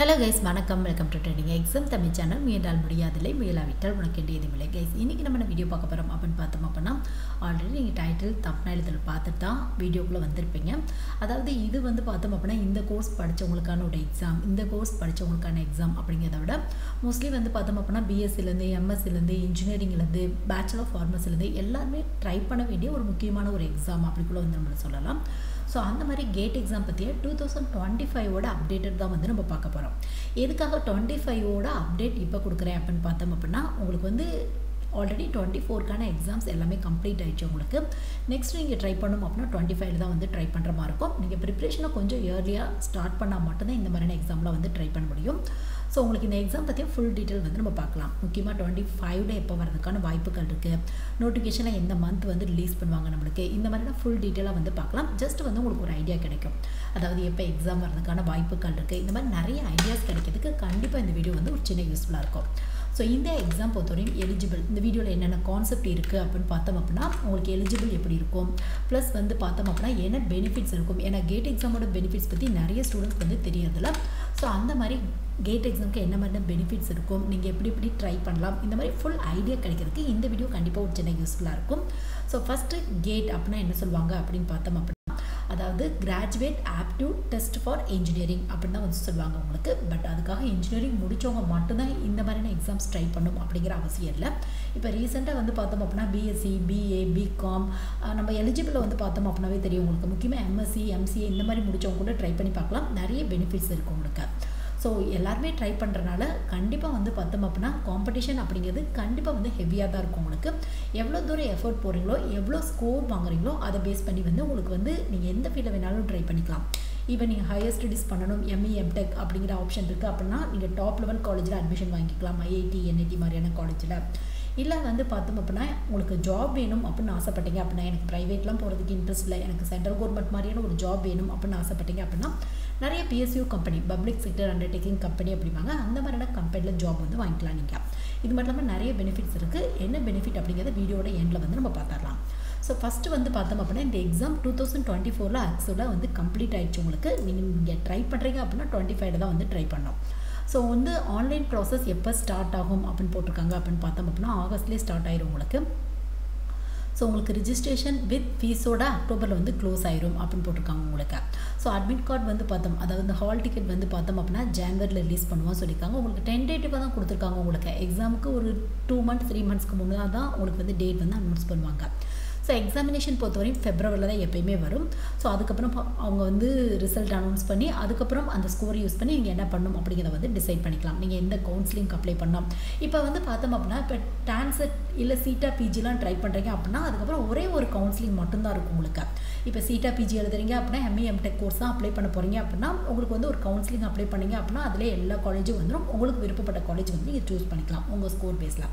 Hello guys வணக்கம். Welcome to trending exam Tamil channel முயன்றால் முடியாதில்லை. முயலாவிட்டால் உனக்கு எதுவுமில்லை கைஸ் இன்றைக்கி நம்ம வீடியோ பார்க்க போகிறோம் அப்படின்னு பார்த்தோம் அப்படின்னா ஆல்ரெடி நீங்கள் டைட்டில் தப்னாயிலத்தில் பார்த்துட்டு தான் வீடியோக்குள்ளே வந்திருப்பீங்க. அதாவது இது வந்து பார்த்தோம் அப்படின்னா இந்த கோர்ஸ் படித்தவங்களுக்கான ஒரு எக்ஸாம் இந்த கோர்ஸ் படித்தவங்களுக்கான எக்ஸாம் அப்படிங்கிறத விட மோஸ்ட்லி வந்து பார்த்தோம் அப்படின்னா பிஎஸ்சிலேருந்து எம்எஸ்சிலேருந்து இன்ஜினியரிங்லேருந்து பேச்சுலர் ஆஃப் ஃபார்மசிலேருந்து எல்லாருமே ட்ரை பண்ண வேண்டிய ஒரு முக்கியமான ஒரு எக்ஸாம் அப்படிக்குள்ளே வந்து நம்ம சொல்லலாம். ஸோ அந்த மாதிரி கேட் எக்ஸாம் பற்றிய டூ தௌசண்ட் டுவெண்ட்டி ஃபைவோட அப்டேட்டட் தான் வந்து நம்ம பார்க்க போகிறோம் எதுக்காக டுவெண்ட்டி ஃபைவோட அப்டேட் இப்போ கொடுக்குறேன் அப்படின்னு பார்த்தோம் அப்படின்னா உங்களுக்கு வந்து ஆல்ரெடி டுவெண்ட்டி ஃபோர்க்கான எக்ஸாம்ஸ் எல்லாமே கம்ப்ளீட் ஆகிடுச்சு உங்களுக்கு. நெக்ஸ்ட் நீங்கள் ட்ரை பண்ணணும் அப்படின்னா டுவெண்ட்டி ஃபைவ் தான் வந்து ட்ரை பண்ணுற மாதிரி இருக்கும். நீங்கள் ப்ரிப்ரேஷனை கொஞ்சம் இயர்லியாக ஸ்டார்ட் பண்ணால் மட்டும்தான் இந்த மாதிரியான எக்ஸாமில் வந்து ட்ரை பண்ண முடியும். ஸோ உங்களுக்கு இந்த எக்ஸாம் பற்றியும் ஃபுல் டீட்டெயில் வந்து நம்ம பார்க்கலாம். முக்கியமாக டுவெண்ட்டி ஃபைவ்ல எப்போ வரதுக்கான வாய்ப்புகள் இருக்குது நோட்டிஃபிகேஷனில் எந்த மந்த் வந்து ரிலீஸ் பண்ணுவாங்க நம்மளுக்கு. இந்த மாதிரிலாம் ஃபுல் டீட்டெயிலாக வந்து பார்க்கலாம். ஜஸ்ட் வந்து உங்களுக்கு ஒரு ஐடியா கிடைக்கும். அதாவது எப்போ எக்ஸாம் வரதுக்கான வாய்ப்புகள் இருக்குது இந்த மாதிரி நிறைய ஐடியாஸ் கிடைக்கிறதுக்கு கண்டிப்பாக இந்த வீடியோ வந்து ஒரு சின்ன யூஸ்ஃபுல்லாக இருக்கும். ஸோ இந்த எக்ஸாம் பொறுத்தவரையும் எலிஜிபிள் இந்த வீடியோவில் என்னென்ன கான்செப்ட் இருக்குது அப்படின்னு பார்த்தோம் அப்படின்னா உங்களுக்கு எலிஜிபிள் எப்படி இருக்கும்? ப்ளஸ் வந்து பார்த்தோம் அப்படின்னா என்ன பெனிஃபிட்ஸ் இருக்கும்? ஏன்னா கேட் எக்ஸாமோட பெனிஃபிட்ஸ் பற்றி நிறைய ஸ்டூடெண்ட்ஸ் வந்து தெரியறதில்ல ஸோ அந்த மாதிரி கேட் எக்ஸாமுக்கு என்ன மாதிரியான பெனிஃபிட்ஸ் இருக்கும்? நீங்கள் எப்படி எப்படி ட்ரை பண்ணலாம்? இந்த மாதிரி ஃபுல் ஐடியா கிடைக்கிறதுக்கு இந்த வீடியோ கண்டிப்பாக ஒரு சின்ன யூஸ்ஃபுல்லாக இருக்கும். ஸோ ஃபஸ்ட்டு கேட் அப்படின்னா என்ன சொல்லுவாங்க அப்படின்னு பார்த்தோம் அப்படின்னா அதாவது graduate aptitude test for engineering அப்படின்னு தான் வந்து சொல்லுவாங்க உங்களுக்கு. பட் அதுக்காக இன்ஜினியரிங் முடித்தவங்க மட்டும்தான் இந்த மாதிரியான எக்ஸாம்ஸ் ட்ரை பண்ணும் அப்படிங்கிற அவசியம் இல்லை. இப்போ ரீசெண்டாக வந்து பார்த்தோம் அப்படின்னா பிஎஸ்சி பிஏ பிகாம் நம்ம எலிஜிபிளில் வந்து பார்த்தோம் அப்படின்னாவே தெரியும் உங்களுக்கு. முக்கியமாக எம்எஸ்சி எம்சிஏ இந்த மாதிரி முடித்தவங்க கூட ட்ரை பண்ணி பார்க்கலாம். நிறைய பெனிஃபிட்ஸ் இருக்குது உங்களுக்கு. ஸோ எல்லாருமே ட்ரை பண்ணுறனால கண்டிப்பாக வந்து பார்த்தோம் அப்படின்னா காம்படிஷன் அப்படிங்கிறது கண்டிப்பாக வந்து ஹெவியாக தான் இருக்கும் உங்களுக்கு. எவ்வளோ தூரம் எஃபர்ட் போடுறீங்களோ எவ்வளோ ஸ்கோர் வாங்குறீங்களோ அதை பேஸ் பண்ணி வந்து உங்களுக்கு வந்து நீங்கள் எந்த ஃபீல்டில் வேணாலும் ட்ரை பண்ணிக்கலாம். ஈவன் நீங்கள் ஹையர் ஸ்டடீஸ் பண்ணணும் எம்இ எம்டெக் அப்படிங்கிற ஆப்ஷன் இருக்குது அப்படின்னா நீங்கள் டாப் லெவல் காலேஜில் அட்மிஷன் வாங்கிக்கலாம் ஐஐடி என்ஐடி மாதிரியான காலேஜில் இல்லை வந்து பார்த்தோம் அப்படின்னா உங்களுக்கு ஜாப் வேணும் அப்படின்னு ஆசைப்பட்டீங்க அப்படின்னா எனக்கு ப்ரைவேட்லாம் போகிறதுக்கு இன்ட்ரெஸ்ட் இல்லை. எனக்கு சென்ட்ரல் கவர்மெண்ட் மாதிரியான ஒரு ஜாப் வேணும் அப்படின்னு ஆசைப்பட்டீங்க அப்படின்னா நிறைய PSU company public sector undertaking company அப்படிம்பாங்க. அந்த மாதிரியான கம்பெனியில் ஜாப் வந்து வாங்கிக்கலாம் நீங்கள் இது மட்டும் இல்லாமல் நிறைய பெனிஃபிட்ஸ் இருக்குது என்ன பெனிஃபிட் அப்படிங்கிறத வீடியோட எண்டில் வந்து நம்ம பார்த்துடலாம். ஸோ ஃபஸ்ட்டு வந்து பார்த்தோம் அப்படின்னா இந்த எக்ஸாம் டூ தௌசண்ட் டுவெண்ட்டி ஃபோரில் ஆக்சுவலாக வந்து கம்ப்ளீட் ஆகிடுச்சு உங்களுக்கு. நீங்கள் நீங்கள் ட்ரை பண்ணுறீங்க அப்படின்னா டுவெண்ட்டி ஃபைவ் தான் வந்து ட்ரை பண்ணோம் ஸோ வந்து ஆன்லைன் ப்ராசஸ் எப்போ ஸ்டார்ட் ஆகும் அப்படின்னு போட்டிருக்காங்க அப்படின்னு பார்த்தோம் அப்படின்னா ஆகஸ்ட்லேயே ஸ்டார்ட் ஆயிரும் உங்களுக்கு. ஸோ உங்களுக்கு ரிஜிஸ்ட்ரேஷன் வித் ஃபீஸோட அக்டோபரில் வந்து க்ளோஸ் ஆயிரும் அப்படின்னு போட்டிருக்காங்க உங்களுக்கு. ஸோ அட்மிட் கார்டு வந்து பார்த்தோம் அதாவது இந்த ஹால் டிக்கெட் வந்து பார்த்தோம் அப்படின்னா ஜான்வரியில் ரிலீஸ் பண்ணுவோம் சொல்லியிருக்காங்க. உங்களுக்கு டென்டேட்டிவாக தான் கொடுத்துருக்காங்க உங்களுக்கு. எக்ஸாமுக்கு ஒரு டூ மந்த்ஸ் த்ரீ மந்த்ஸ்க்கு முன்னாடி தான் உங்களுக்கு வந்து டேட் வந்து அனௌன்ஸ் பண்ணுவாங்க. ஸோ எக்ஸாமினேஷன் பொறுத்தவரையும் ஃபெப்ரவரியில் தான் எப்பயுமே வரும். ஸோ அதுக்கப்புறம் அவங்க வந்து ரிசல்ட் அனௌன்ஸ் பண்ணி அதுக்கப்புறம் அந்த ஸ்கோர் யூஸ் பண்ணி நீங்கள் என்ன பண்ணணும் அப்படிங்கிறத வந்து டிசைட் பண்ணிக்கலாம். நீங்கள் எந்த கவுன்சிலிங் அப்ளை பண்ணலாம். இப்போ வந்து பார்த்தோம் அப்படின்னா இப்போ டான்செட் இல்லை சீட்டா பிஜிலாம் ட்ரை பண்ணுறீங்க அப்படின்னா அதுக்கப்புறம் ஒரே ஒரு கவுன்சிலிங் மட்டும்தான் இருக்கும் உங்களுக்கு. இப்போ சீட்டா பிஜி எழுதுறீங்க அப்படின்னா எம்இ எம்டெக் கோர்ஸ் தான் அப்ளை பண்ண போகிறீங்க அப்படின்னா உங்களுக்கு வந்து ஒரு கவுன்சிலிங் அப்ளை பண்ணீங்க அப்படின்னா அதிலே எல்லா காலேஜும் வந்துடும் உங்களுக்கு விருப்பப்பட்ட காலேஜ் வந்து நீங்கள் சூஸ் பண்ணிக்கலாம். உங்கள் ஸ்கோர் பேஸில்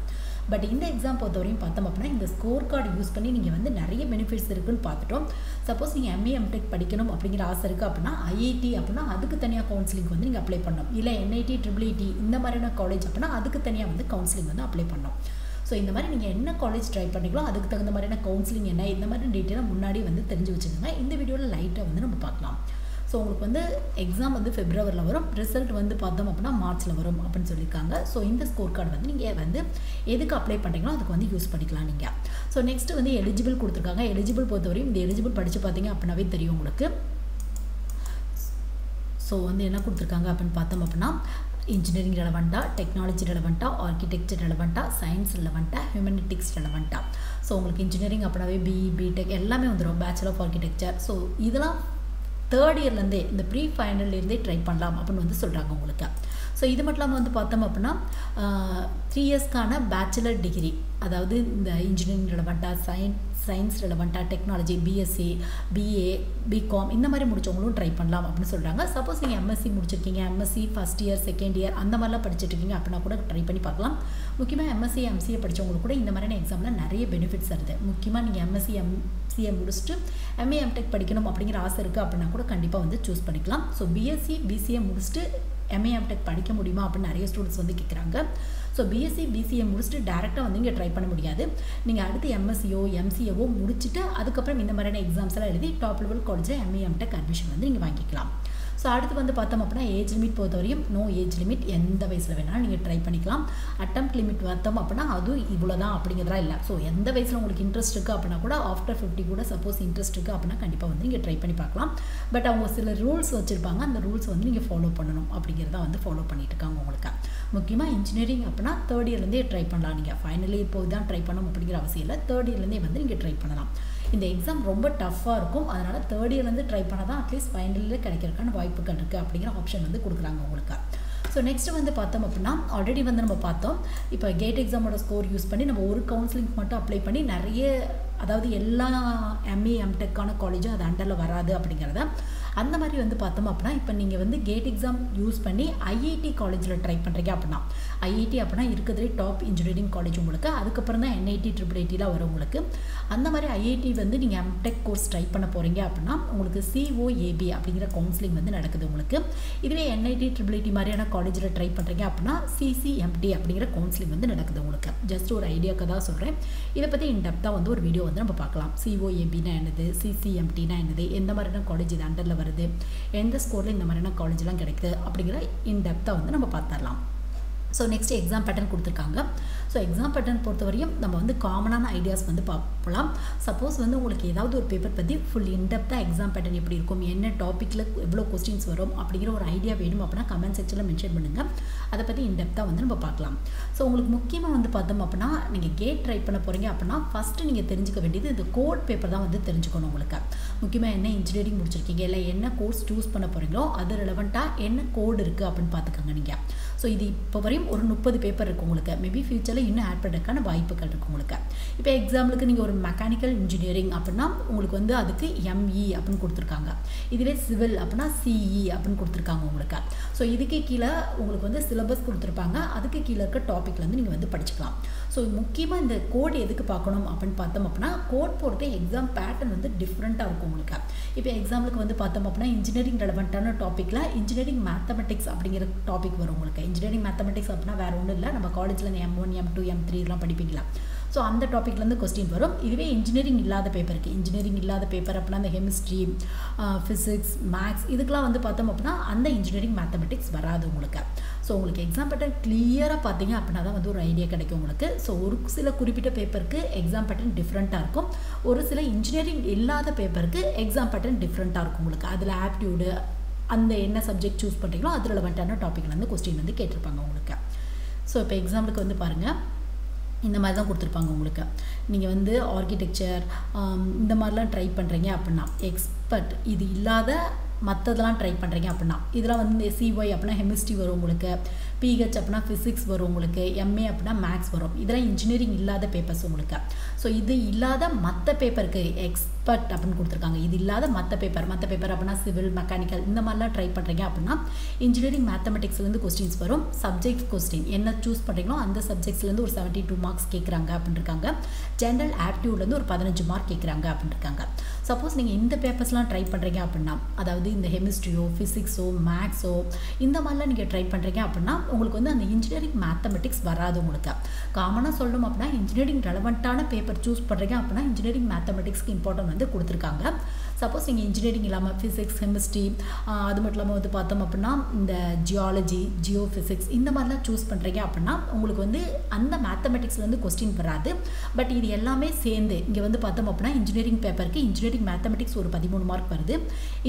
பட் இந்த எக்ஸாம் பொறுத்தவரையும் பார்த்தோம் அப்படின்னா இந்த ஸ்கோர் கார்டு யூஸ் பண்ணி நீங்கள் வந்து நிறைய பெனிஃபிட்ஸ் இருக்குன்னு பார்த்துட்டோம். சப்போஸ் நீங்கள் எம்ஏ எம்டெக் படிக்கணும் அப்படிங்கிற ஆசை இருக்குது அப்படின்னா ஐஐடி அப்படின்னா அதுக்கு தனியாக கவுன்சிலிங் வந்து நீங்கள் அப்ளை பண்ணணும். இல்லை என்ஐடி ட்ரிபிள் ஐடி இந்த மாதிரியான காலேஜ் அப்படின்னா அதுக்கு தனியாக வந்து கவுன்சிலிங் வந்து அப்ளை பண்ணணும். ஸோ இந்த மாதிரி நீங்கள் என்ன காலேஜ் ட்ரை பண்ணிங்களோ அதுக்கு தகுந்த மாதிரியான கவுன்சிலிங் என்ன இந்த மாதிரி டீட்டெயிலாக முன்னாடி வந்து தெரிஞ்சு வச்சுக்கோங்க இந்த வீடியோவில் லைட்டாக வந்து நம்ம பார்க்கலாம். ஸோ உங்களுக்கு வந்து எக்ஸாம் வந்து ஃபெப்ரவரியில் வரும். ரிசல்ட் வந்து பார்த்தோம் அப்படின்னா மார்ச்சில் வரும் அப்படின்னு சொல்லியிருக்காங்க. ஸோ இந்த ஸ்கோர் கார்டு வந்து நீங்கள் வந்து எதுக்கு அப்ளை பண்ணுறீங்களோ அதுக்கு வந்து யூஸ் பண்ணிக்கலாம் நீங்கள் ஸோ நெக்ஸ்ட்டு வந்து எலிஜிபிள் கொடுத்துருக்காங்க. எலிஜிபிள் பொறுத்தவரையும் இந்த எலிஜிபிள் படித்து பார்த்தீங்க அப்படின்னாவே தெரியும் உங்களுக்கு. ஸோ வந்து என்ன கொடுத்துருக்காங்க அப்படின்னு பார்த்தோம் அப்படின்னா இன்ஜினியரிங் ரெலவெண்ட்டாக டெக்னாலஜி ரெலவெண்ட்டாக ஆர்கிடெக்சர் ரெலவெண்ட்டாக சயின்ஸ் ரெலவெண்ட்டாக ஹியூமனிட்டிக்ஸ் ரெலவெண்ட்டாக ஸோ உங்களுக்கு இன்ஜினியரிங் அப்படின்னாவே பிஇ பிடெக் எல்லாமே வந்துடும் bachelor of architecture so third third இயர்லேருந்தே இந்த ப்ரீ ஃபைனல்லேருந்தே ட்ரை பண்ணலாம் அப்படின்னு வந்து சொல்கிறாங்க உங்களுக்கு. ஸோ இது மட்டும் இல்லாமல் வந்து பார்த்தோம் அப்படின்னா த்ரீ இயர்ஸ்க்கான பேச்சுலர் டிகிரி அதாவது இந்த இன்ஜினியரிங் ரெலவெண்ட்டாக சயின்ஸ் சயின்ஸ் ரெலவெண்ட்டாக டெக்னாலஜி பிஎஸ்சி பிஏ பிகாம் இந்த மாதிரி முடிச்சவங்களும் ட்ரை பண்ணலாம் அப்படின்னு சொல்கிறாங்க சப்போஸ் நீங்கள் எம்எஸ்சி முடிச்சிருக்கீங்க MSc first year second year அந்த மாதிரிலாம் படிச்சுட்டு இருக்கீங்க அப்படின்னா கூட ட்ரை பண்ணி பார்க்கலாம். முக்கியமாக எம்எஸ்சி எம்சிஏ படித்தவங்களுக்கு கூட இந்த மாதிரியான எக்ஸாமில் நிறைய பெனிஃபிட்ஸ் வருது. முக்கியமாக நீங்கள் எம்எஸ்சி எம்சிஏ முடிச்சுட்டு எம்ஏ எம்டெக் படிக்கணும் அப்படிங்கிற ஆசை இருக்குது அப்படின்னா கூட கண்டிப்பாக வந்து சூஸ் பண்ணிக்கலாம். ஸோ பிஎஸ்சி பிசிஏ முடிச்சுட்டு எம்ஏ எம்டெக் படிக்க முடியுமா அப்படின்னு நிறைய ஸ்டூடெண்ட்ஸ் வந்து கேட்குறாங்க ஸோ பிஎஸ்சி பிசிஏ முடிச்சுட்டு டேரெக்டாக வந்து இங்கே ட்ரை பண்ண முடியாது. நீங்கள் அடுத்து எம்எஸ்சியோ எம்சிஏவோ முடிச்சுட்டு அதுக்கப்புறம் இந்த மாதிரியான எக்ஸாம்ஸ் எல்லாம் எழுதி டாப் லெவல் காலேஜில் எம்ஏஎம்டெக் அட்மிஷன் வந்து நீங்கள் வாங்கிக்கலாம். ஸோ அடுத்து வந்து பார்த்தோம் அப்படின்னா ஏஜ் லிமிட் பொறுத்தவரையும் நோ ஏஜ் லிமிட் எந்த வயசில் வேணாலும் நீங்கள் ட்ரை பண்ணிக்கலாம். அட்டம் லிமிட் பார்த்தோம் அப்படின்னா அதுவும் இவ்வளோ தான் அப்படிங்கிறதா இல்லை. ஸோ எந்த வயசில் உங்களுக்கு இன்ட்ரெஸ்ட் இருக்குது அப்படின்னா கூட ஆஃப்டர் ஃபிஃப்டி கூட சப்போஸ் இன்ட்ரெஸ்ட் இருக்குது அப்படின்னா கண்டிப்பாக வந்து நீங்கள் ட்ரை பண்ணி பார்க்கலாம். பட் அவங்க சில ரூல்ஸ் வச்சுருப்பாங்க. அந்த ரூல்ஸ் வந்து நீங்கள் ஃபாலோ பண்ணணும் அப்படிங்கிறத வந்து ஃபாலோ பண்ணிட்டு இருக்காங்க உங்களுக்கு. முக்கியமாக இன்ஜினியரிங் அப்படின்னா தேர்ட் இயர்லேருந்தே ட்ரை பண்ணலாம் நீங்கள் ஃபைனலி இப்போ தான் ட்ரை பண்ணணும் அப்படிங்கிற அவசியம் இல்லை. தேர்ட் இயர்லேருந்தே வந்து நீங்கள் ட்ரை பண்ணலாம். இந்த எக்ஸாம் ரொம்ப டஃப்பாக இருக்கும். அதனால் தேர்ட் இயர்லேருந்து ட்ரை பண்ணால் தான் அட்லீஸ்ட் ஃபைனலில் கிடைக்கிறதுக்கான வாய்ப்புகள் இருக்குது அப்படிங்கிற ஆப்ஷன் வந்து கொடுக்குறாங்க உங்களுக்கு ஸோ நெக்ஸ்ட் வந்து பார்த்தோம் அப்படின்னா ஆல்ரெடி வந்து நம்ம பார்த்தோம். இப்போ கேட் எக்ஸாமோட ஸ்கோர் யூஸ் பண்ணி நம்ம ஒரு கவுன்சிலிங் மட்டும் அப்ளை பண்ணி நிறைய அதாவது எல்லா எம்ஏ எம்டெக்கான காலேஜும் அது அண்டரில் வராது அப்படிங்கிறத அந்த மாதிரி வந்து பார்த்தோம் அப்படின்னா இப்போ நீங்கள் வந்து கேட் எக்ஸாம் யூஸ் பண்ணி ஐஐடி காலேஜில் ட்ரை பண்ணுறீங்க அப்படின்னா ஐஐடி அப்படின்னா இருக்கிறதுலே டாப் இன்ஜினியரிங் காலேஜ் உங்களுக்கு அதுக்கப்புறம் தான் என்ஐடி ட்ரிபிள் ஐடிலாம் வரும் உங்களுக்கு. அந்த மாதிரி ஐஐடி வந்து நீங்கள் எம்டெக் கோர்ஸ் ட்ரை பண்ண போகிறீங்க அப்படின்னா உங்களுக்கு சிஓஏபி அப்படிங்கிற கவுன்சிலிங் வந்து நடக்குது உங்களுக்கு. இதுவே என்ஐடி ட்ரிபிள் ஐடி மாதிரியான காலேஜில் ட்ரை பண்ணுறீங்க அப்படின்னா சிசிஎம்டி அப்படிங்கிற கவுன்சிலிங் வந்து நடக்குது உங்களுக்கு. ஜஸ்ட் ஒரு ஐடியாவுக்கு தான் சொல்கிறேன் இதை பற்றி இன்டெப்த்தாக வந்து ஒரு வீடியோ வந்து நம்ம பார்க்கலாம். சிஓஏபினா என்னது? சிசிஎம்டினா என்னது? எந்த மாதிரியான காலேஜ் இது அண்டரில் வருது. எந்த ஸ்கோரில் இந்த மாதிரியான காலேஜ்லாம் கிடைக்குது அப்படிங்கிற இன்டெப்த்தாக வந்து நம்ம பார்த்துடலாம். ஸோ நெக்ஸ்ட் எக்ஸாம் பேட்டர்ன் கொடுத்துருக்காங்க. ஸோ எக்ஸாம் பேட்டர்ன் பொறுத்தவரையும் நம்ம வந்து காமனான ஐடியாஸ் வந்து பார்க்கலாம் சப்போஸ் வந்து உங்களுக்கு ஏதாவது ஒரு பேப்பர் பற்றி ஃபுல் இன்டெப்த்தாக எக்ஸாம் பேட்டர்ன் எப்படி இருக்கும் என்ன டாப்பிக்கில் எவ்வளோ கொஸ்டின்ஸ் வரும் அப்படிங்கிற ஒரு ஐடியா வேணும் அப்படின்னா கமெண்ட் செக்ஷனில் மென்ஷன் பண்ணுங்கள் அதை பற்றி இன்டெப்த்தாக வந்து நம்ம பார்க்கலாம். ஸோ உங்களுக்கு முக்கியமாக வந்து பார்த்தோம் அப்படின்னா நீங்கள் கேட் ட்ரை பண்ண போகிறீங்க அப்படின்னா ஃபஸ்ட்டு நீங்கள் தெரிஞ்சுக்க வேண்டியது இந்த கோட் பேப்பர் தான் வந்து தெரிஞ்சுக்கணும் உங்களுக்கு. முக்கியமாக என்ன இன்ஜினியரிங் முடிச்சிருக்கீங்க இல்லை என்ன கோர்ஸ் சூஸ் பண்ண போகிறீங்களோ அது ரிலவெண்ட்டாக என்ன கோடு இருக்குது அப்படின்னு பார்த்துக்கோங்க நீங்கள் ஸோ இது இப்போ வரையும் ஒரு முப்பது பேப்பர் இருக்குது உங்களுக்கு. மேபி ஃபியூச்சரில் இன்னும் ஆட் பண்ணுறதுக்கான வாய்ப்புகள் இருக்குது உங்களுக்கு. இப்போ எக்ஸாம்பிளுக்கு நீங்கள் ஒரு மெக்கானிக்கல் இன்ஜினியரிங் அப்படின்னா உங்களுக்கு வந்து அதுக்கு எம்இ அப்படின்னு கொடுத்துருக்காங்க. இதுவே சிவில் அப்படின்னா சிஇ அப்படின்னு கொடுத்துருக்காங்க உங்களுக்கு. ஸோ இதுக்கு கீழே உங்களுக்கு வந்து சிலபஸ் கொடுத்துருப்பாங்க. அதுக்கு கீழே இருக்க டாப்பிக்லேருந்து நீங்கள் வந்து படிச்சுக்கலாம். ஸோ முக்கியமாக இந்த கோட் எதுக்கு பார்க்கணும் அப்படின்னு பார்த்தோம் அப்படின்னா கோட் போகிறது எக்ஸாம் பேட்டர்ன் வந்து டிஃப்ரெண்ட்டாக இருக்கும் உங்களுக்கு. இப்போ எக்ஸாம்பிளுக்கு வந்து பார்த்தோம் அப்படின்னா இன்ஜினியரிங் ரெலவெண்ட்டான டாப்பிக்கில் இன்ஜினியரிங் மேத்தமெட்டிக்ஸ் அப்படிங்கிற டாபிக் வரும் உங்களுக்கு. இன்ஜினியரிங் மேத்தமெட்டிக்ஸ் அப்படின்னா வேறு ஒன்றும் இல்லை. நம்ம காலேஜில் M one M two M three இதெல்லாம் படிப்பீங்களா ஸோ அந்த டாப்பிக்லேருந்து கொஸ்டின் வரும். இதுவே இன்ஜினியரிங் இல்லாத பேப்பருக்கு இன்ஜினியரிங் இல்லாத பேப்பர் அப்படின்னா அந்த கெமிஸ்ட்ரி ஃபிசிக்ஸ் மேக்ஸ் இதுக்கெலாம் வந்து பார்த்தோம் அப்படின்னா அந்த இன்ஜினியரிங் மேத்தமெட்டிக்ஸ் வராது உங்களுக்கு. ஸோ உங்களுக்கு எக்ஸாம் பேட்டர்ன் கிளியராக பார்த்தீங்க அப்படின்னா தான் வந்து ஒரு ஐடியா கிடைக்கும் உங்களுக்கு. ஸோ ஒரு சில குறிப்பிட்ட பேப்பருக்கு எக்ஸாம் பேட்டர்ன் டிஃப்ரெண்ட்டாக இருக்கும். ஒரு சில இன்ஜினியரிங் இல்லாத பேப்பருக்கு எக்ஸாம் பேட்டர்ன் டிஃப்ரெண்ட்டாக இருக்கும் உங்களுக்கு. அதில் ஆப்டியூடு அந்த என்ன சப்ஜெக்ட் சூஸ் பண்ணுறீங்களோ அது ரிலவெண்ட்டான டாப்பிக்லேருந்து கொஸ்டின் வந்து கேட்டிருப்பாங்க உங்களுக்கு. ஸோ இப்போ எக்ஸாம்பிளுக்கு வந்து பாருங்கள் இந்த மாதிரி தான் கொடுத்துருப்பாங்க உங்களுக்கு. நீங்கள் வந்து ஆர்கிடெக்சர் um, இந்த மாதிரிலாம் ட்ரை பண்ணுறீங்க அப்படின்னா எக்ஸ்பர்ட் இது இல்லாத மற்றதெல்லாம் ட்ரை பண்ணுறீங்க அப்படின்னா இதெல்லாம் வந்து சிஒய் அப்படின்னா ஹெமிஸ்ட்ரி வரும் உங்களுக்கு. பிஹெச் அப்படின்னா ஃபிசிக்ஸ் வரும் உங்களுக்கு எம்ஏ அப்படின்னா மேக்ஸ் வரும். இதெல்லாம் இன்ஜினியரிங் இல்லாத பேப்பர்ஸ் உங்களுக்கு. ஸோ இது இல்லாத மற்ற பேப்பருக்கு எக்ஸ்பர்ட் அப்படின்னு கொடுத்துருக்காங்க. இது இல்லாத மற்ற பேப்பர் மற்ற பேப்பர் அப்படின்னா சிவில் மெக்கானிக்கல் இந்த மாதிரிலாம் ட்ரை பண்ணுறீங்க அப்படின்னா இன்ஜினியரிங் மேத்தமெட்டிக்ஸ்லேருந்து கொஸ்டின்ஸ் வரும். சப்ஜெக்ட் கொஸ்டின் என்ன சூஸ் பண்ணுறீங்களோ அந்த சப்ஜெக்ட்ஸ்லேருந்து ஒரு செவன்ட்டி டூ மார்க்ஸ் கேட்குறாங்க அப்படின்னு இருக்காங்க ஜென்ரல் ஆப்டியூட்லேருந்து ஒரு பதினஞ்சு மார்க் கேட்குறாங்க அப்படின்னு இருக்காங்க சப்போஸ் நீங்கள் இந்த பேப்பர்ஸ்லாம் ட்ரை பண்ணுறீங்க அப்படின்னா அதாவது இந்த ஹெமிஸ்ட்ரியோ ஃபிசிக்ஸோ மேக்ஸோ இந்த மாதிரிலாம் நீங்கள் ட்ரை பண்ணுறீங்க அப்படின்னா உங்களுக்கு வந்து அந்த இன்ஜினியரிங் மேத்தமெட்டிக்ஸ் வராது உங்களுக்கு. காமனாக சொல்லணும் அப்படின்னா இன்ஜினியரிங் ரெலவெண்ட்டான பேப்பர் சூஸ் பண்ணுறீங்க அப்படின்னா இன்ஜினியரிங் மேத்தமெட்டிக்ஸ்க்கு இம்பார்ட்டன்ட் வந்து கொடுத்துருக்காங்க. சப்போஸ் நீங்கள் இன்ஜினியரிங் இல்லாமல் ஃபிசிக்ஸ் கெமிஸ்ட்ரி அது மட்டும் இல்லாமல் வந்து பார்த்தோம் அப்படின்னா இந்த ஜியாலஜி ஜியோ ஃபிசிக்ஸ் இந்த மாதிரிலாம் சூஸ் பண்ணுறீங்க அப்படின்னா உங்களுக்கு வந்து அந்த மேத்தமெட்டிக்ஸ்லேருந்து கொஸ்டின் வராது. பட் இது எல்லாமே சேர்ந்து இங்கே வந்து பார்த்தோம் அப்படின்னா இன்ஜினியரிங் பேப்பருக்கு இன்ஜினியரிங் மேத்தமெட்டிக்ஸ் ஒரு பதிமூணு மார்க் வருது.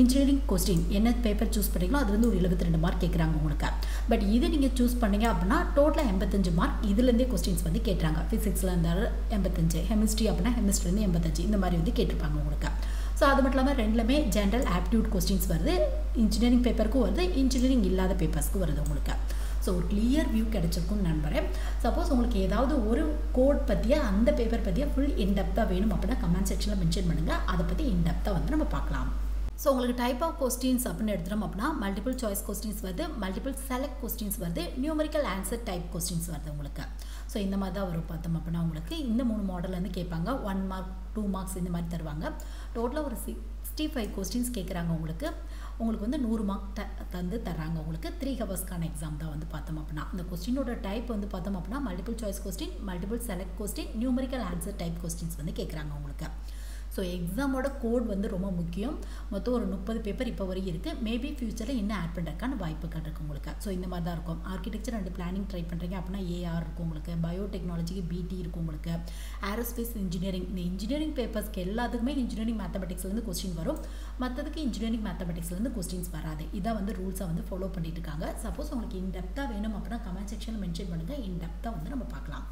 இன்ஜினியரிங் கொஸ்டின் என்ன பேப்பர் சூஸ் பண்ணுறீங்களோ அதுலேருந்து ஒரு எழுபத்தி ரெண்டு மார்க் கேட்குறாங்க உங்களுக்கு. பட் இது நீங்கள் சூஸ் பண்ணீங்க அப்படின்னா டோட்டலாக எண்பத்தஞ்சு மார்க் இதுலேருந்தே கொஸ்டின்ஸ் வந்து கேட்டுறாங்க ஃபிசிக்ஸில் இருந்தாலும் எண்பத்தஞ்சு கெமிஸ்ட்ரி அப்படின்னா கெமிஸ்ட்ரிலேருந்து எண்பத்தஞ்சு இந்த மாதிரி வந்து கேட்டிருப்பாங்க உங்களுக்கு. ஸோ அது மட்டும் இல்லாமல் ரெண்டுலேயுமே ஜென்ரல் ஆப்டியூட் கொஸ்டின்ஸ் வருது. இன்ஜினியரிங் பேப்பருக்கும் வருது. இன்ஜினியரிங் இல்லாத பேப்பர்ஸ்க்கும் வருது உங்களுக்கு. ஸோ ஒரு கிளியர் வியூ கிடச்சிருக்கும்னு நம்புகிறேன் சப்போஸ் உங்களுக்கு ஏதாவது ஒரு கோட் பற்றிய அந்த பேப்பர் பற்றிய ஃபுல் இன்டெப்த்தாக வேணும் அப்படின்னா கமெண்ட் செக்ஷனில் மென்ஷன் பண்ணுங்கள் அதை பற்றி இன்டெப்த்தாக வந்து நம்ம பார்க்கலாம். ஸோ உங்களுக்கு டைப் ஆஃப் கொஸ்டின்ஸ் அப்படின்னு எடுத்துகிறோம் அப்படின்னா மல்டிபிள் சாய்ஸ் கொஸ்டின்ஸ் வருது மல்டிபிள் செலக்ட் கொஸ்டின்ஸ் வருது நியூமரிக்கல் ஆன்சர் டைப் கொஸ்டின்ஸ் வருது உங்களுக்கு. ஸோ இந்த மாதிரி தான் வரும். பார்த்தோம் அப்படின்னா உங்களுக்கு இந்த மூணு மாடல்லேருந்து கேட்பாங்க. ஒன் மார்க் டூ மார்க்ஸ் இந்த மாதிரி தருவாங்க. டோட்டலாக ஒரு சிக்ஸ்டி ஃபைவ் கொஸ்டின்ஸ் கேட்குறாங்க உங்களுக்கு. உங்களுக்கு வந்து நூறு மார்க் த தந்து தர்றாங்க உங்களுக்கு. த்ரீ ஹவர்ஸ்க்கான எக்ஸாம் தான் வந்து பார்த்தோம் அப்படின்னா. அந்த கொஸ்டினோட டைப் வந்து பார்த்தோம் அப்படின்னா multiple choice question multiple select question numerical answer type questions வந்து கேட்குறாங்க உங்களுக்கு. ஸோ எக்ஸாமோட கோட் வந்து ரொம்ப முக்கியம். மொத்தம் ஒரு முப்பது பேப்பர் இப்போ வரைக்கும் இருக்குது மேபி ஃப்யூச்சரில் இன்னும் ஆட் பண்ணுறதுக்கான வாய்ப்புகள் இருக்குது உங்களுக்கு. ஸோ இந்த மாதிரி தான் இருக்கும். ஆர்கிடெக்சர் அண்ட் பிளானிங் ட்ரை பண்ணுறீங்க அப்படின்னா ஏஆர் இருக்கும் உங்களுக்கு. பயோடெக்னாலஜிக்கு பிடி இருக்கும் உங்களுக்கு. ஏரோஸ்பேஸ் இன்ஜினியரிங் இந்த இன்ஜினியரிங் பேப்பர்ஸ்க்கு எல்லாத்துக்குமே இன்ஜினியரிங் மேத்தமெட்டிக்ஸ்லேருந்து கொஸ்டின் வரும். மற்றதுக்கு இன்ஜினியரிங் மேத்தமெட்டிக்ஸ்லேருந்து கொஸ்டின்ஸ் வராது. இதான் வந்து ரூல்ஸை வந்து ஃபாலோ பண்ணிட்டு இருக்காங்க. சப்போஸ் உங்களுக்கு இன் டெப்த்தாக வேணும் அப்படின்னா கமெண்ட் செக்ஷனில் மென்ஷன் பண்ணுங்கள் இன் டெப்த்தாக வந்து நம்ம பார்க்கலாம்.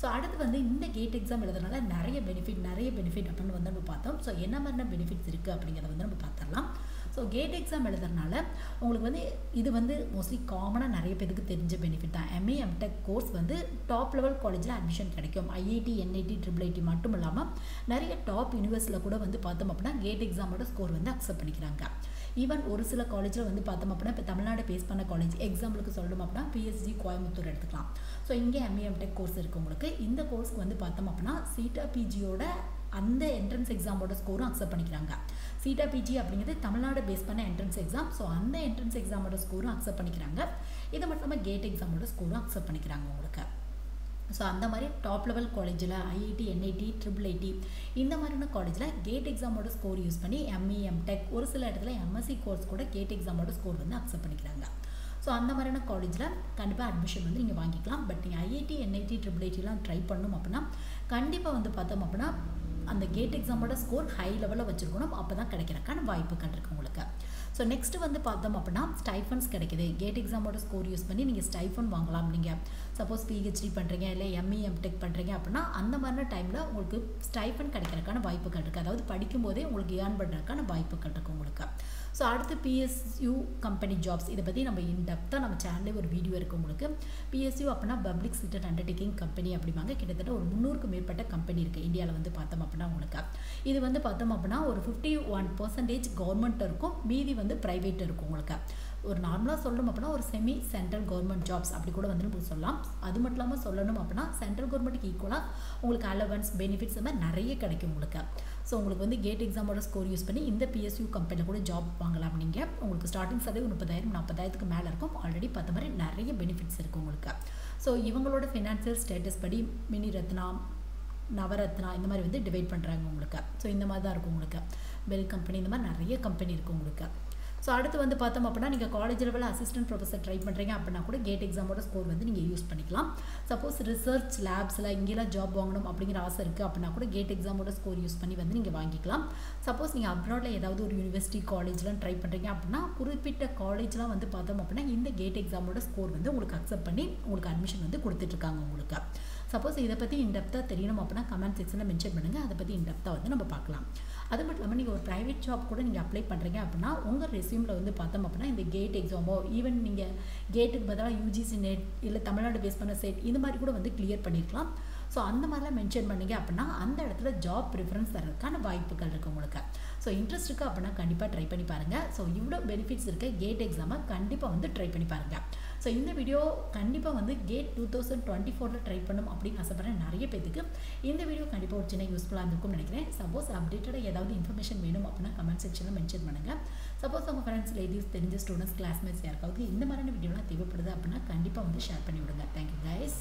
ஸோ அடுத்து வந்து இந்த கேட் எக்ஸாம் எழுதுறதுனால நிறைய பெனிஃபிட் நிறைய பெனிஃபிட் அப்படின்னு வந்து நம்ம பார்த்தோம். ஸோ என்ன மாதிரியான பெனிஃபிட்ஸ் இருக்குது அப்படிங்கிறத வந்து நம்ம பார்த்துடலாம். ஸோ கேட் எக்ஸாம் எழுதுறதுனால உங்களுக்கு வந்து இது வந்து மோஸ்ட்லி காமனாக நிறைய பேருக்கு தெரிஞ்ச பெனிஃபிட் தான். எம்ஏ எம்டெக் கோர்ஸ் வந்து டாப் லெவல் காலேஜில் அட்மிஷன் கிடைக்கும். ஐஐடி என்ஐடி ட்ரிபிள் ஐடி மட்டும் இல்லாமல் நிறைய டாப் யூனிவர்ஸில் கூட வந்து பார்த்தோம் அப்படின்னா கேட் எக்ஸாமோட ஸ்கோர் வந்து அக்செப்ட் பண்ணிக்கிறாங்க. ஈவன் ஒரு சில காலேஜில் வந்து பார்த்தோம் அப்படின்னா இப்போ தமிழ்நாடு பேஸ் பண்ண காலேஜ் எக்ஸாம்பிளுக்கு சொல்லணும் அப்படின்னா பிஎஸ்ஜி கோயம்புத்தூர் எடுத்துக்கலாம். ஸோ இங்கே எம்ஏஎம்டெக் கோர்ஸ் இருக்குது உங்களுக்கு. இந்த கோர்ஸ்க்கு வந்து பார்த்தோம் அப்படின்னா சீட்டா பிஜியோட அந்த என்ட்ரன்ஸ் எக்ஸாமோட ஸ்கோரும் அக்செப்ட் பண்ணிக்கிறாங்க. சீட்டா பிஜி அப்படிங்கிறது தமிழ்நாடு பேஸ் பண்ண என்ட்ரன்ஸ் எக்ஸாம் ஸோ அந்த என்ட்ரன்ஸ் எக்ஸாமோட ஸ்கோரும் அக்செப்ட் பண்ணிக்கிறாங்க. இது மட்டும் இல்லாமல் கேட் எக்ஸாமோட ஸ்கோரும் அக்செப்ட் பண்ணிக்கிறாங்க உங்களுக்கு. ஸோ அந்த மாதிரி டாப் லெவல் காலேஜில் ஐஐடி என்ஐடி ட்ரிபிள் ஐடி இந்த மாதிரியான காலேஜில் கேட் எக்ஸாமோட ஸ்கோர் யூஸ் பண்ணி எம்இ எம்டெக் ஒரு சில இடத்துல எம்எஸ்சி கோர்ஸ் கூட கேட் எக்ஸாமோட ஸ்கோர் வந்து அக்செப்ட் பண்ணிக்கிறாங்க. ஸோ அந்த மாதிரியான காலேஜில் கண்டிப்பாக அட்மிஷன் வந்து நீங்கள் வாங்கிக்கலாம். பட் நீங்கள் ஐஐடி என்ஐடி ட்ரிபிள் ஐடிலாம் ட்ரை பண்ணணும் அப்படின்னா கண்டிப்பாக வந்து பார்த்தோம் அப்படின்னா அந்த கேட் எக்ஸாமோட ஸ்கோர் ஹை லெவலில் வச்சுருக்கணும். அப்போ தான் கிடைக்கிறக்கான வாய்ப்புகள் இருக்குது உங்களுக்கு. ஸோ நெக்ஸ்ட் வந்து பார்த்தோம் அப்படின்னா ஸ்டைஃபன்ஸ் கிடைக்குது. கேட் எக்ஸாமோட ஸ்கோர் யூஸ் பண்ணி நீங்கள் ஸ்டைஃபன் வாங்கலாம். நீங்கள் சப்போஸ் பிஹெச்டி பண்ணுறீங்க இல்லை எம்இ எம்டெக் பண்ணுறீங்க அப்படின்னா அந்த மாதிரியான டைமில் உங்களுக்கு ஸ்டைஃபன் கிடைக்கிறதுக்கான வாய்ப்புகள் இருக்குது அதாவது படிக்கும்போதே உங்களுக்கு ஏர்ன் பண்ணுறதுக்கான வாய்ப்புகள் இருக்குது உங்களுக்கு. ஸோ அடுத்து பிஎஸ்யூ கம்பெனி ஜாப்ஸ் இதை பற்றி நம்ம இன்டெப்த்தாக நம்ம சேனலே ஒரு வீடியோ இருக்குது உங்களுக்கு. பிஎஸ்யூ அப்படின்னா பப்ளிக் சிட்டர் அண்டர்டேக்கிங் கம்பெனி அப்படிம்பாங்க. கிட்டத்தட்ட ஒரு முந்நூறுக்கு மேற்பட்ட கம்பெனி இருக்குது இந்தியாவில் வந்து பார்த்தோம் அப்படின்னா உங்களுக்கு. இது வந்து பார்த்தோம் அப்படின்னா ஒரு ஃபிஃப்டி ஒன் பர்சன்டேஜ் கவர்மெண்ட் இருக்கும் மீதி வந்து ப்ரைவேட் இருக்கும் உங்களுக்கு. ஒரு நார்மலாக சொல்லணும் அப்படின்னா ஒரு செமி சென்ட்ரல் கவர்மெண்ட் ஜாப்ஸ் அப்படி கூட வந்து நம்ம சொல்லலாம். அது மட்டும் இல்லாமல் சொல்லணும் அப்படின்னா சென்ட்ரல் கவர்மெண்ட்டுக்கு ஈக்குவலாக உங்களுக்கு அலவன்ஸ் பெனிஃபிட்ஸ் இந்த மாதிரி நிறைய கிடைக்கும் உங்களுக்கு. ஸோ உங்களுக்கு வந்து கேட் எக்ஸாமோட ஸ்கோர் யூஸ் பண்ணி இந்த பிஎஸ்யூ கம்பெனியில் கூட ஜாப் வாங்கலாம் நீங்கள் உங்களுக்கு ஸ்டார்டிங் சதவீதம் முப்பதாயிரம் நாற்பதாயிரத்துக்கு மேலே இருக்கும். ஆல்ரெடி பார்த்த மாதிரி நிறைய பெனிஃபிட்ஸ் இருக்குது உங்களுக்கு. ஸோ இவங்களோட ஃபினான்ஷியல் ஸ்டேட்டஸ் படி மினி ரத்னா நவரத்னா இந்த மாதிரி வந்து டிவைட் பண்ணுறாங்க உங்களுக்கு. ஸோ இந்த மாதிரி தான் இருக்கும் உங்களுக்கு. பெல் கம்பெனி இந்த மாதிரி நிறைய கம்பெனி இருக்குது உங்களுக்கு. ஸோ அடுத்து வந்து பார்த்தோம் அப்படின்னா நீங்கள் காலேஜ் லெவலில் அசிஸ்டன்ட் ப்ரொஃபஸர் ட்ரை பண்ணுறீங்க அப்படின்னா கூட கேட் எக்ஸாமோட ஸ்கோர் வந்து நீங்கள் யூஸ் பண்ணிக்கலாம். சப்போஸ் ரிசர்ச் லேப்ஸில் இங்கேலாம் ஜாப் வாங்கணும் அப்படிங்கிற ஆசை இருக்குது அப்படின்னா கூட கேட் எக்ஸாமோட ஸ்கோர் யூஸ் பண்ணி வந்து நீங்கள் வாங்கிக்கலாம். சப்போஸ் நீங்கள் அப்ராடில் ஏதாவது ஒரு யூனிவர்சிட்டி காலேஜ்லாம் ட்ரை பண்ணுறீங்க அப்படின்னா குறிப்பிட்ட காலேஜ்லாம் வந்து பார்த்தோம் அப்படின்னா இந்த கேட் எக்ஸாமோட ஸ்கோர் வந்து உங்களுக்கு அக்செப்ட் பண்ணி உங்களுக்கு அட்மிஷன் வந்து கொடுத்துட்ருக்காங்க உங்களுக்கு. சப்போஸ் இதை பற்றி இன்டெப்த்தாக தெரியணும் அப்படின்னா கமெண்ட் செக்ஷனில் மென்ஷன் பண்ணுங்கள் அதை பற்றி இன்டெப்த்தாக வந்து நம்ம பார்க்கலாம். அது மட்டும் இல்லாமல் நீங்கள் ஒரு ப்ரைவேட் ஜாப் கூட நீங்கள் அப்ளை பண்ணுறீங்க அப்படின்னா உங்கள் ரெசியூமில் வந்து பார்த்தோம் அப்படின்னா இந்த கேட் எக்ஸாமோ ஈவன் நீங்கள் கேட்டுக்கு பதிலாக யூஜிசி நெட் இல்லை தமிழ்நாடு பேஸ் பண்ண செட் இந்த மாதிரி கூட வந்து கிளியர் பண்ணியிருக்கலாம் ஸோ அந்த மாதிரிலாம் மென்ஷன் பண்ணிங்க அப்படின்னா அந்த இடத்துல ஜாப் ப்ரிஃபரன்ஸ் தரதுக்கான வாய்ப்புகள் இருக்குது உங்களுக்கு. ஸோ இன்ட்ரெஸ்ட் இருக்குது அப்படின்னா கண்டிப்பாக ட்ரை பண்ணி பாருங்கள் ஸோ இவ்வளோ பெனிஃபிட்ஸ் இருக்க. கேட் எக்ஸாமை கண்டிப்பாக வந்து ட்ரை பண்ணி பாருங்கள் ஸோ இந்த வீடியோ கண்டிப்பாக வந்து கேட் டூ தௌசண்ட் டுவெண்ட்டி ஃபோரில் ட்ரை பண்ணும் அப்படின்னு ஆசைப்படுறேன் நிறைய பேத்துக்கு இந்த வீடியோ கண்டிப்பாக ஒரு சின்ன யூஸ்ஃபுல்லாக இருந்திருக்கும்னு நினைக்கிறேன். சப்போஸ் அப்டேட்டடாக ஏதாவது இன்ஃபர்மேஷன் வேணும் அப்படின்னா கமெண்ட் செக்ஷனில் மென்ஷன் பண்ணுங்கள் சப்போஸ் உங்கள் ஃப்ரெண்ட்ஸ் லேடிஸ் தெரிஞ்ச ஸ்டூடெண்ட்ஸ் கிளாஸ்மேட்ஸ் யாருக்காவது இந்த மாதிரியான வீடியோலாம் தேவைப்படுது அப்படின்னா கண்டிப்பாக வந்து ஷேர் பண்ணி விடுங்க தேங்க்யூ கைஸ்